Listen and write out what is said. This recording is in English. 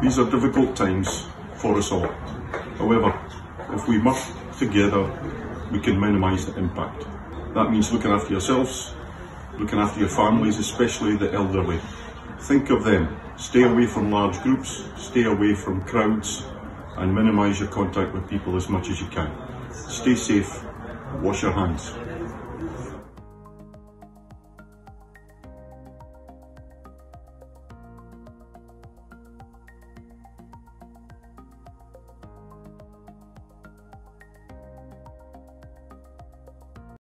These are difficult times for us all. However, if we work together, we can minimise the impact. That means looking after yourselves, looking after your families, especially the elderly. Think of them. Stay away from large groups, stay away from crowds, and minimise your contact with people as much as you can. Stay safe, wash your hands.